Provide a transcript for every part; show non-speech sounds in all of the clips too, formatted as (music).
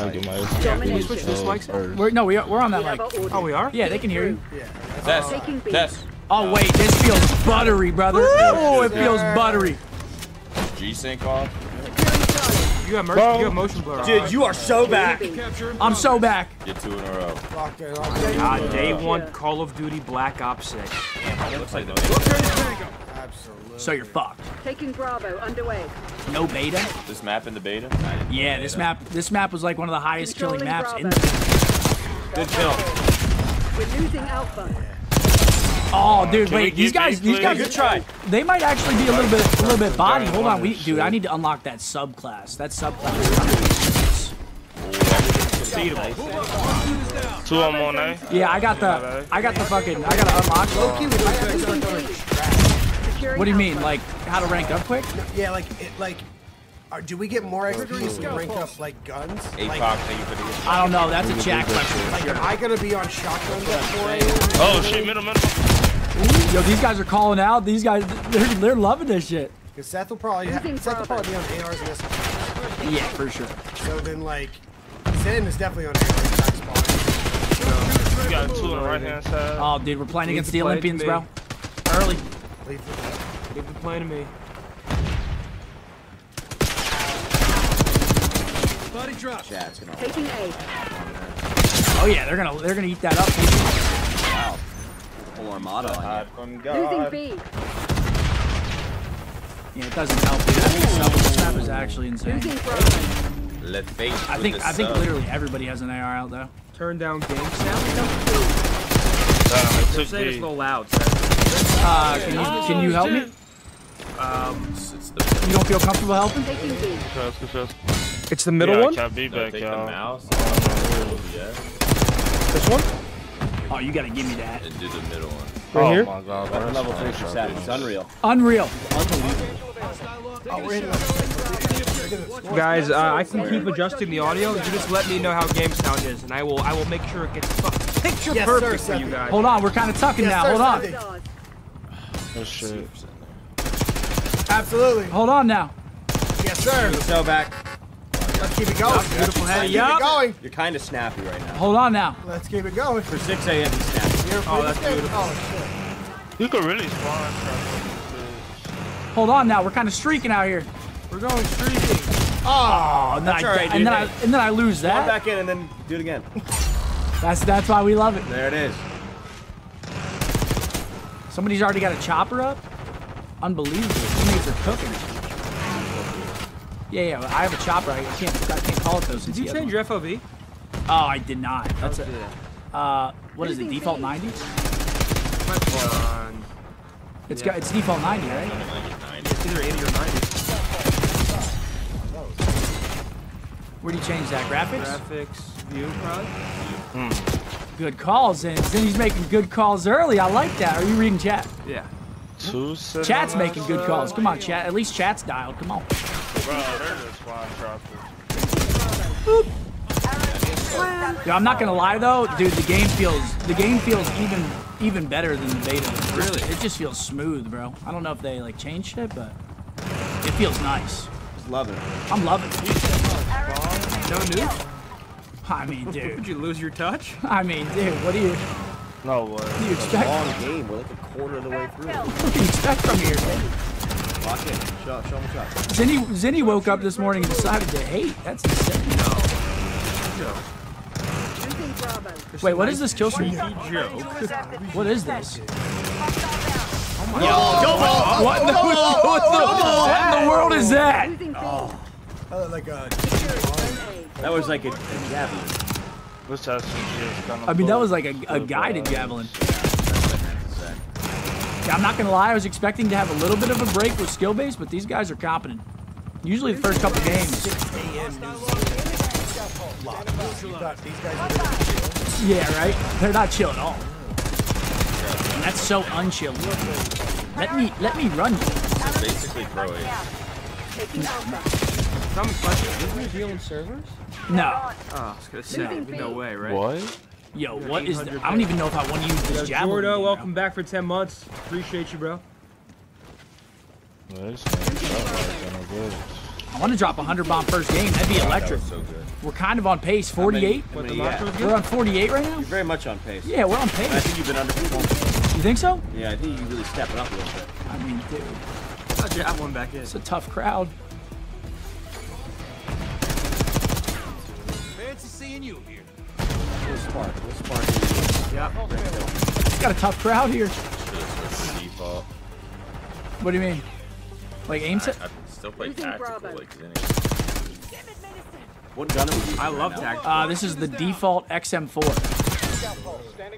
I get my Can we switch this mic? first. We're, no, we are, we're on that mic. Oh, we are? Yeah, they can hear you. Test. Taking Test. Oh wait, this feels buttery, brother. Oh, it feels buttery. G sync off. You have, mer- you have motion blur. Dude, you are so back. I'm so back. Get two in a row. Locked in, locked in. God, day one Call of Duty Black Ops 6. Looks like the Absolutely. So you're fucked. Taking Bravo underway. No beta. this map in the beta. Yeah, this map this map was like one of the highest killing maps Bravo. in. Good kill. We're losing Alpha. Oh, dude, we wait, these guys, B, these guys, please? Good try. they might actually be a little bit, a little bit body. Hold on, we, dude, I need to unlock that subclass. That subclass. is kinda useless. Two on one, eh? Yeah, I got the, I got the fucking, I gotta unlock. Loki, we might have to start going trash. Securing What do you mean, Alpha. like how to rank up quick? Yeah, like, it, like, are, do we get more XP if we rank up, like, guns? Like, APOC, thank you for the gift. I don't know. That's a chat question. like, am I gonna be on shotguns at 4 a.m.? Oh shit, middle, middle. Yo, these guys are calling out. These guys, they're, they're loving this shit. Because Seth will probably, ha- Using Seth will probably be on ARs and SMGs. Yeah, for sure. So then, like, Sin is definitely on ARs back. You got two on the right hand side. Oh, dude, we're playing Leave against the the play to Olympians, bro. Early. Leave it. Give the plane to me. Body drop. Taking A. Oh yeah, they're gonna, they're gonna eat that up. Wow. Full armada on Hide from Losing God. B. Yeah, it doesn't help. Dude. That sub this is actually insane. Losing Bravo. Let fate. I think, I think sub. literally everybody has an AR out though. Turn down game sound. Damn, it took Say it's a B. little loud. Seth. Uh, can you, can you help me? Um, It's, it's the You don't feel comfortable helping? Taking B. Trust, trust. it's the middle I one. can't be back, take the mouse. This one. Oh, you gotta give me that. and do the middle one. Right oh here? my god, Weapon bro. level 3 for Seth. It's unreal. Unreal. We're hitting like, Guys, uh, I can keep adjusting the audio. You just let me know how game sound is, and I will. I will make sure it gets picture Yes, sir, for you guys. Hold on, we're kind of tucking Yes, now. sir, Hold on. Seth. Stars. Oh shit. Absolutely. Hold on now. Yes, sir. So back. Let's keep it going. Beautiful head. Let's keep Yup. it going. You're kind of snappy right now. Hold on now. Let's keep it going. For 6 a.m. snappy. You're Oh, that's good. beautiful. Oh, You could really spawn. Hold on now. We're kind of streaking out here. We're going streaking. Oh, and then, I, all right, and then I and then I lose Spawn that. back in and then do it again. That's that's why we love it. There it is. Somebody's already got a chopper up. Unbelievable. Teammates are cooking. Yeah, yeah. I have a chopper. I can't I can't call it though since Did you he has change your FOV? Oh, I did not. That's a it. uh. What is it? Default 90? Come on. It's Yeah. got it's default 90, right? It's either 80 or 90. Where do you change that? Graphics? Graphics, view, probably. Good calls, and then he's making good calls early. I like that. Are you reading chat? Yeah. Two Chat's making good calls. Come on, chat. At least chat's dialed. Come on. Bro, they're just spawn trappers. Yo, I'm not gonna lie though, dude. The game feels the game feels even even better than the beta. Really, it just feels smooth, bro. I don't know if they like changed it, but it feels nice. Just loving it. I'm loving it. No news? (laughs) I mean, dude. Did you lose your touch? I mean, dude. What do you No what do you expect? Long game. We're like a quarter of the way through. (laughs) What do you expect from here? man? Lock in. Show, show him a shot. Zinni Zinni woke up this morning and decided to hate. That's insane. Losing Bravo. Wait, what is this kill streak? Joke. What is this? Yo, What in the, what, (laughs) the, what in the world is that? Losing B. Uh, like a A. That was like a, a javelin. This has some shit kind of I mean, that was like a, a guided javelin. Yeah, I'm not gonna lie, I was expecting to have a little bit of a break with skill base, but these guys are competent. Usually the first couple games. thought these guys were gonna be chill. Yeah, right? They're not chill at all. And that's so unchill. Let me let me run you. Basically pro A. Taking Alpha. Common question. Is we dealing servers? No. Oh, I was gonna say, no way, right? What? Yo, what is that? I don't even know if I want to use this Yo, javelin. Jordo, game, welcome back for 10 months. Appreciate you, bro. This ain't that like no good. I want to drop a 100 bomb first game. That'd be electric. was so good. We're kind of on pace. 48. What, the Yeah. We're on 48 right now. You're very much on pace. Yeah, we're on And I think you've been underperforming. You think so? Yeah, I think you really stepping up a little bit. I mean, dude, I'll jab one back in. it's a tough crowd. We'll spark. We'll spark. Yep. It's got a tough crowd here. Should've switched to default. What do you mean? Like aim set? I still play tactical Bravo. like Zinni. What gun are we using? I love right now? tag. Uh, this is the default XM4.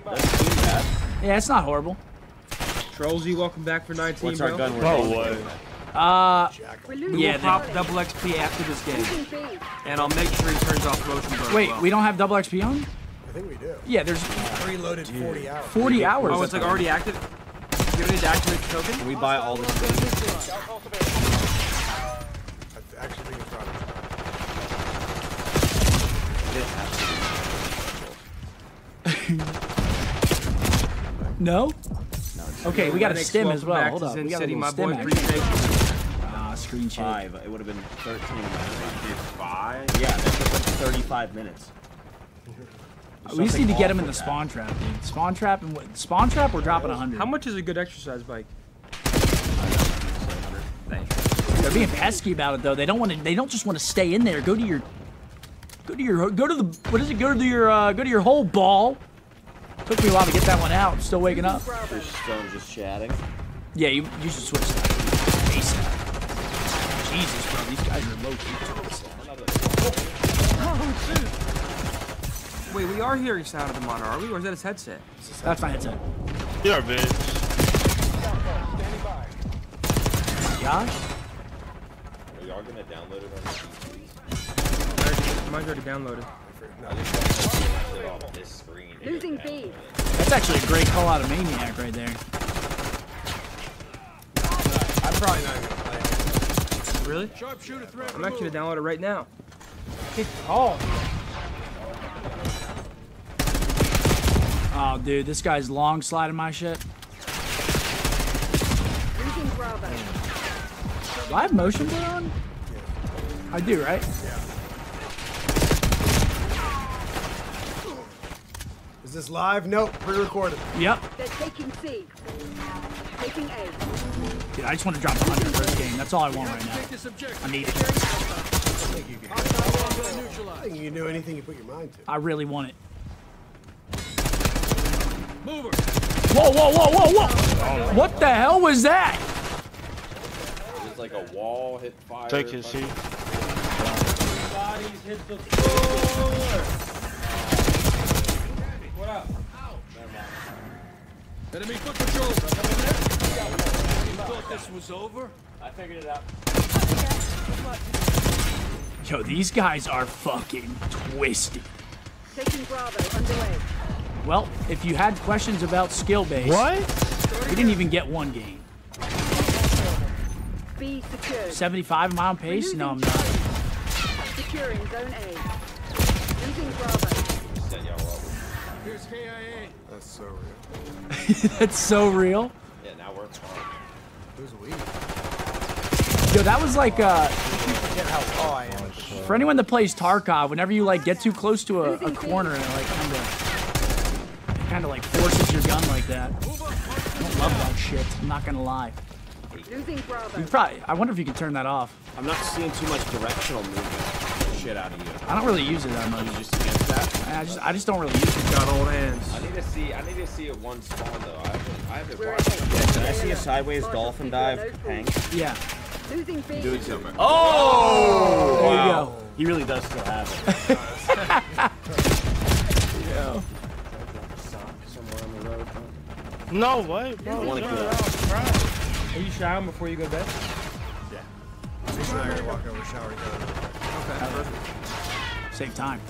Doesn't seem bad. Yeah, it's not horrible. Trolls, welcome back for 19, What's bro. our gun? No worth? way. Uh, Yeah, We'll pop double XP after this game, and I'll make sure he turns off motion blur. wait, well. we don't have double XP on? I think we do. Yeah, there's Preloaded 40 hours. 40 hours. Oh, it's like already active. You don't need to activate the token. Can we buy all this thing? I actually think it's probably. No? Okay, we got a Lennox, stim as well. Hold to up. We got a City, little my screen shake. Five. It would have been 13. Five? Yeah, that's just like 35 minutes. We just need to get him in the Something spawn trap, dude. Spawn trap and what? Spawn trap, we're dropping 100. How much is a good exercise bike? They're being pesky about it though. They don't want to. They don't just want to stay in there. Go to your. Go to your. Go to the. What is it? Go to your. Uh, go to your whole ball. Took me a while to get that one out. I'm still waking up. Bravo. Stone just chatting. Yeah, you, you should switch that. ASAP. Jesus, bro. These guys are low key. Oh, shit. Wait, we are hearing sound of the monitor, are we? Or is that his headset? That's my headset. You're a bitch. Josh? Are y'all gonna download it on the Mine's already downloaded. I just want to see it off this screen. and Losing get B. That's actually a great call out of Maniac right there. I'm probably not even gonna play it. Really? I'm actually gonna download it right now. Oh, Oh, dude, this guy's long sliding my shit. Losing Do I have motion blur on? I do, right? is this live? Nope, pre-recorded. Yep. They're taking C. Taking A. Dude, I just want to drop 100 first game. That's all I want right now. I need it. I think you can do anything you put your mind to. I really want it. Whoa, whoa, whoa, whoa, whoa! Oh. What the hell was that? It's like a wall hit fire. Take your seat. Yo, these guys are fucking twisted. Taking Bravo underway. Well, if you had questions about skill base, What? we didn't even get one game. B secured. 75 mile pace? No, I'm not. Securing zone A. Losing Bravo. Set y'all. That's so real. (laughs) That's so real. Yeah, now we're fine. Who's weak? Yo, that was like uh, Forget how raw I am. for anyone that plays Tarkov. Whenever you like get too close to a, a corner and it, like kind of, kind of like forces your gun like that. I don't love that shit. I'm not gonna lie. Losing Bravo. You probably. I wonder if you can turn that off. I'm not seeing too much directional movement. Shit out of you. I don't really use it that much. You just against that? I just, I just don't really use it. Got old hands. I need to see. I need to see it one spawn though. I haven't. I haven't watched it. ahead. Can I see a sideways dolphin dive, Hank? Yeah. Losing B. Doing something. Oh! There you go. He really does still have it. Somewhere on the road. No way, bro. I want to Shut go. Are you showering before you go to bed? Jason and I are gonna walk over shower together. Save time.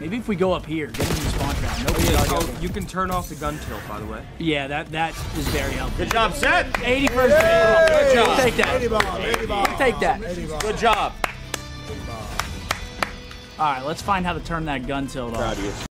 Maybe if we go up here, get in the spawn trap. Nobody oh, Yeah, else- oh, you can turn off the gun tilt, by the way. yeah, that that is very helpful. Good job, set. 81st Good job. Take that. Eddie Bob, Eddie Bob. Take that. Eddie Bob. Good job. All right, let's find how to turn that gun tilt off. Proud of you.